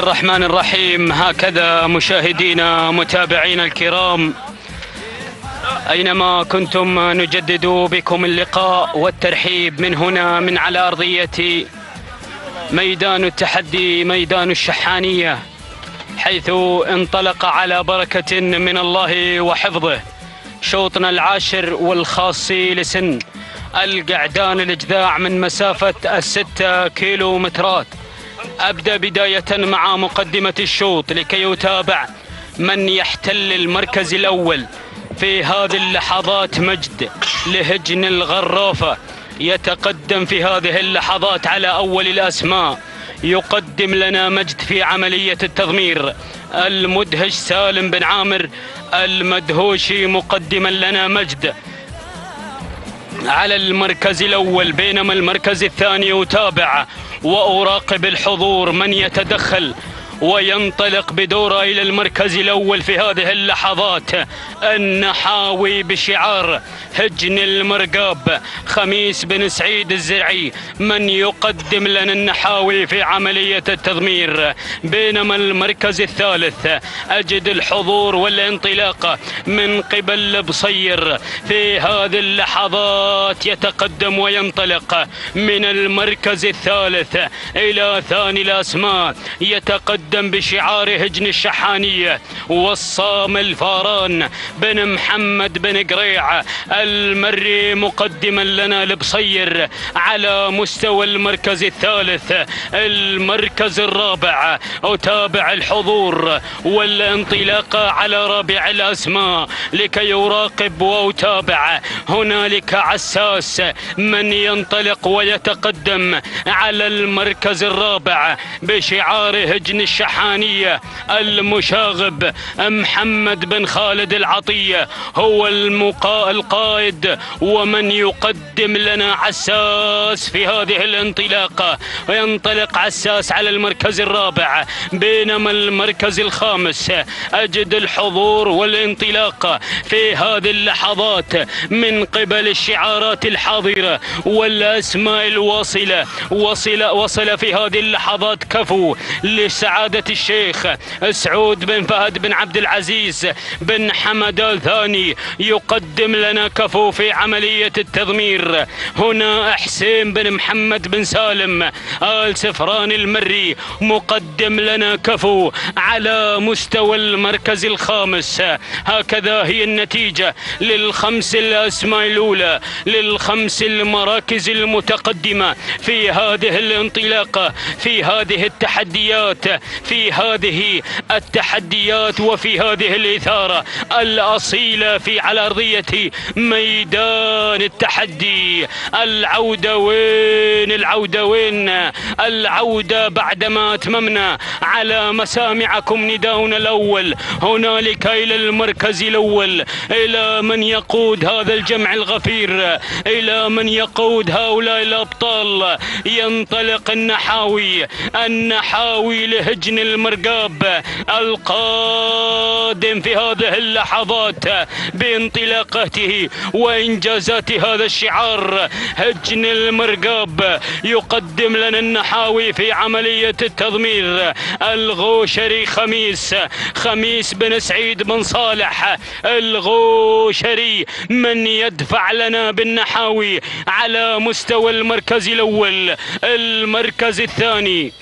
الرحمن الرحيم. هكذا مشاهدينا متابعينا الكرام أينما كنتم نجدد بكم اللقاء والترحيب من هنا من على أرضية ميدان التحدي ميدان الشحانية حيث انطلق على بركة من الله وحفظه شوطنا العاشر والخاص لسن القعدان الإجذاع من مسافة الستة كيلو مترات أبدأ بداية مع مقدمة الشوط لكي يتابع من يحتل المركز الأول في هذه اللحظات مجد لهجن الغرافة. يتقدم في هذه اللحظات على أول الأسماء. يقدم لنا مجد في عملية التضمير. المدهش سالم بن عامر المدهوشي مقدما لنا مجد. على المركز الأول بينما المركز الثاني يتابع. وأراقب الحضور من يتدخل وينطلق بدوره إلى المركز الأول في هذه اللحظات. النحاوي بشعار هجن المرقاب. خميس بن سعيد الزرعي من يقدم لنا النحاوي في عملية التضمير. بينما المركز الثالث أجد الحضور والانطلاق من قبل البصير في هذه اللحظات يتقدم وينطلق من المركز الثالث إلى ثاني الأسماء. يتقدم بشعار هجن الشحانية والصام الفاران بن محمد بن قريع المري مقدما لنا البصير على مستوى المركز الثالث. المركز الرابع أتابع الحضور والانطلاق على رابع الأسماء لكي يراقب وأتابع. هنالك عساس من ينطلق ويتقدم على المركز الرابع بشعار هجن الشحانية المشاغب محمد بن خالد العطية هو المقا القائد ومن يقدم لنا عساس في هذه الانطلاقة. وينطلق عساس على المركز الرابع بينما المركز الخامس. أجد الحضور والانطلاق في هذه اللحظات من قبل الشعارات الحاضرة والأسماء الواصلة. وصل وصل في هذه اللحظات كفو لسعادة الشيخ سعود بن فهد بن عبد العزيز بن حمد الثاني يقدم لنا كفو في عملية التضمير. هنا حسين بن محمد بن سالم آل سفران المري مقدم لنا كفو على مستوى المركز الخامس. هكذا هي النتيجة للخمس الأسماء الأولى للخمس المراكز المتقدمة في هذه الانطلاقة في هذه التحديات في هذه التحديات وفي هذه الإثارة الأصيلة في على أرضية ميدان التحدي. العودة وين العودة وين العودة بعدما أتممنا على مسامعكم نداؤنا الأول. هنالك إلى المركز الأول إلى من يقود هذا الجمع الغفير إلى من يقود هؤلاء الأبطال. ينطلق النحاوي النحاوي لهجن المرقاب القادم في هذه اللحظات بانطلاقته وإنجازات هذا الشعار. هجن المرقاب يقدم لنا النحاوي في عملية التضمير. الغوشري خميس خميس بن سعيد بن صالح. الغوشري من يدفع لنا بالنحاوي على مستوى المركز الأول. المركز الثاني.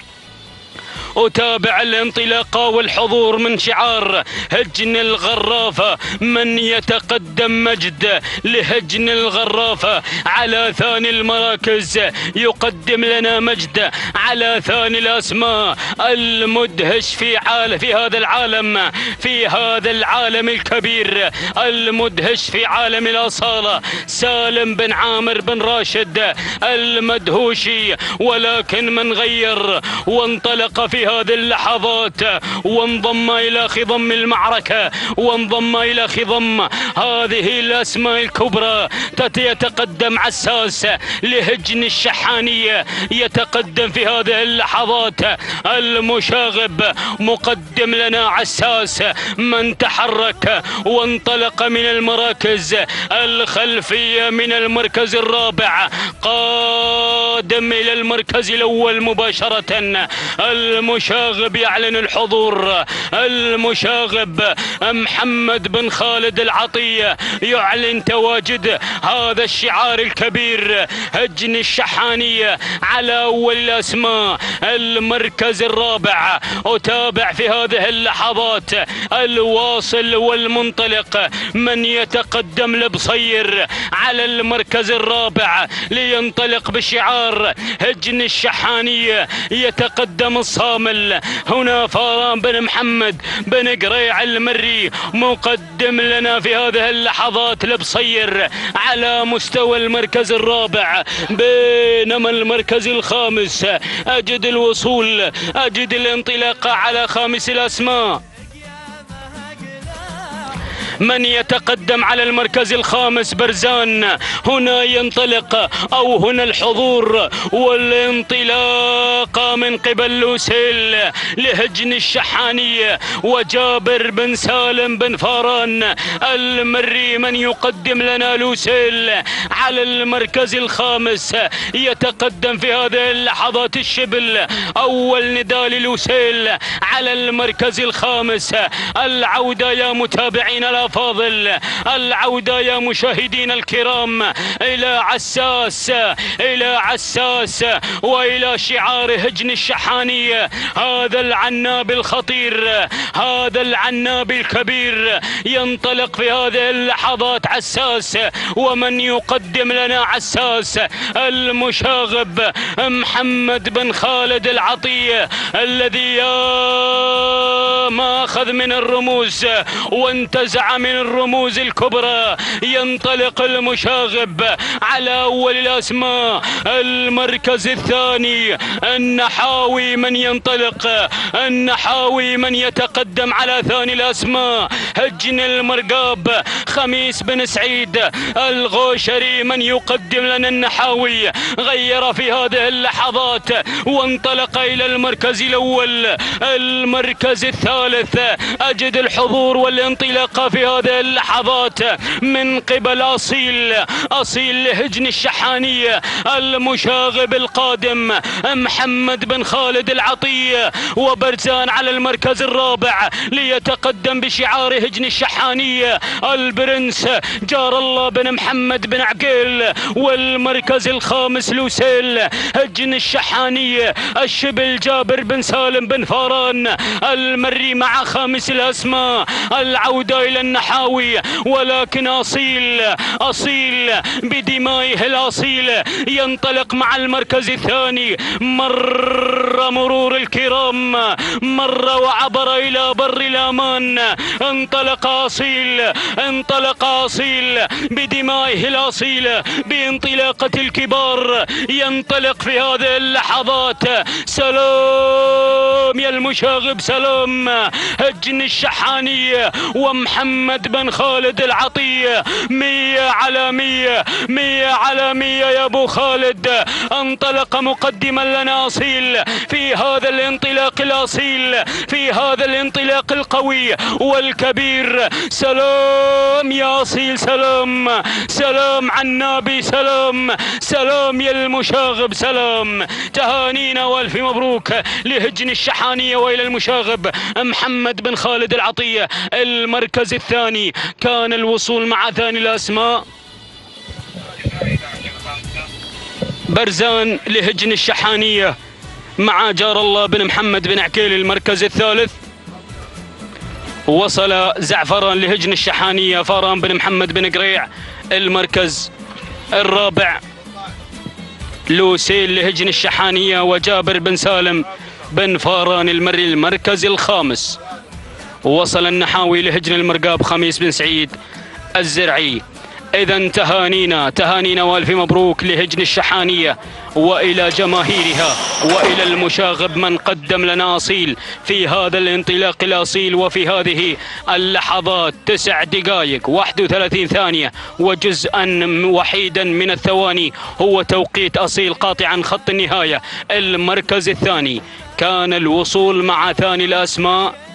أتابع الانطلاقة والحضور من شعار هجن الغرافة. من يتقدم مجد لهجن الغرافة على ثاني المراكز. يقدم لنا مجد على ثاني الأسماء. المدهش في عالم في هذا العالم في هذا العالم الكبير. المدهش في عالم الأصالة. سالم بن عامر بن راشد المدهوشي. ولكن من غير وانطلق في هذه اللحظات وانضم إلى خضم المعركة وانضم إلى خضم هذه الأسماء الكبرى يتقدم عساس لهجن الشحانية يتقدم في هذه اللحظات المشاغب مقدم لنا عساس من تحرك وانطلق من المراكز الخلفية من المركز الرابع قادم إلى المركز الأول مباشرة الم المشاغب يعلن الحضور. المشاغب محمد بن خالد العطية يعلن تواجد هذا الشعار الكبير هجن الشحانية على أول الأسماء. المركز الرابع أتابع في هذه اللحظات الواصل والمنطلق. من يتقدم لبصير على المركز الرابع لينطلق بشعار هجن الشحانية يتقدم الصامل هنا فاران بن محمد بن قريع المري مقدم لنا في هذه اللحظات لبصير على مستوى المركز الرابع. بينما المركز الخامس أجد الوصول أجد الانطلاق على خامس الأسماء. من يتقدم على المركز الخامس برزان. هنا ينطلق أو هنا الحضور والانطلاق من قبل لوسيل لهجن الشحانية وجابر بن سالم بن فاران المري من يقدم لنا لوسيل على المركز الخامس. يتقدم في هذه اللحظات الشبل أول نداء للوسيل على المركز الخامس. العودة يا متابعين لا فاضل العودة يا مشاهدين الكرام إلى عساس إلى عساس وإلى شعار هجن الشحانية هذا العناب الخطير هذا العناب الكبير ينطلق في هذه اللحظات عساس ومن يقدم لنا عساس؟ المشاغب محمد بن خالد العطية الذي يا ما أخذ من الرموز وانتزع من الرموز. الكبرى ينطلق المشاغب على أول الأسماء. المركز الثاني النحاوي من ينطلق النحاوي من يتقدم على ثاني الأسماء. هجن المرقاب خميس بن سعيد الغوشري من يقدم لنا النحاوي. غير في هذه اللحظات وانطلق إلى المركز الأول. المركز الثالث أجد الحضور والانطلاق في هذه اللحظات من قبل أصيل أصيل لهجن الشحانية المشاغب القادم محمد بن خالد العطية وبرزان على المركز الرابع ليتقدم بشعار هجن الشحانية البرنس جار الله بن محمد بن عقيل والمركز الخامس لوسيل هجن الشحانية الشبل جابر بن سالم بن فاران المري مع خامس الأسماء العودة إلى النحاوي ولكن أصيل أصيل بدمائه الأصيلة ينطلق مع المركز الثاني. مر مرور الكرام مر وعبر إلى بر الأمان. انطلق أصيل انطلق أصيل بدمائه الأصيلة بانطلاقة الكبار. ينطلق في هذه اللحظات. سلام يا المشاغب سلام. هجن الشحانية ومحمد بن خالد العطية. مية على مية. مية على مية يا أبو خالد. انطلق مقدما لنا أصيل. في هذا الانطلاق الأصيل. في هذا الانطلاق القوي والكبير. سلام يا أصيل سلام. سلام عنابي سلام. سلام يا المشاغب سلام. تهانينا وألف مبروك لهجن الشحانية وإلى المشاغب. محمد بن خالد العطية المركز الثاني. كان الوصول مع ثاني الأسماء. برزان لهجن الشحانية مع جار الله بن محمد بن عكيل المركز الثالث. وصل زعفران لهجن الشحانية فاران بن محمد بن قريع المركز الرابع. لوسيل لهجن الشحانية وجابر بن سالم بن فاران المري المركز الخامس. وصل النحاوي لهجن المرقاب خميس بن سعيد الزرعي. إذا تهانينا تهانينا وألف مبروك لهجن الشحانية وإلى جماهيرها وإلى المشاغب من قدم لنا أصيل في هذا الانطلاق الأصيل وفي هذه اللحظات تسع دقائق 31 ثانية وجزءا وحيدا من الثواني هو توقيت أصيل قاطعا خط النهاية. المركز الثاني كان الوصول مع ثاني الأسماء.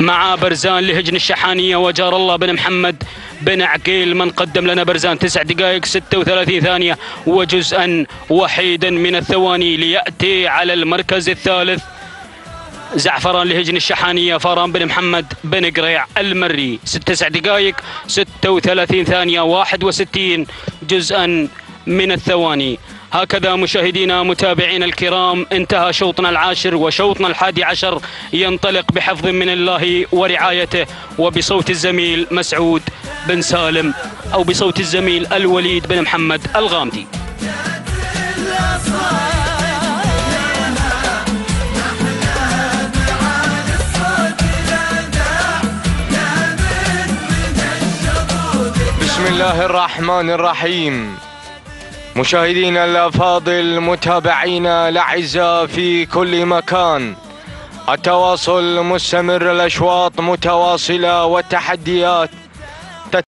مع برزان لهجن الشحانية وجار الله بن محمد بن عقيل من قدم لنا برزان تسع دقائق 36 ثانية وجزءا وحيدا من الثواني ليأتي على المركز الثالث. زعفران لهجن الشحانية فاران بن محمد بن قريع المري. تسع دقائق 36 ثانية 61 جزءا من الثواني. هكذا مشاهدينا متابعينا الكرام انتهى شوطنا العاشر وشوطنا الحادي عشر. ينطلق بحفظ من الله ورعايته وبصوت الزميل مسعود بن سالم أو بصوت الزميل الوليد بن محمد الغامدي. بسم الله الرحمن الرحيم. مشاهدينا الأفاضل متابعينا الأعزاء في كل مكان. التواصل مستمر الأشواط متواصلة والتحديات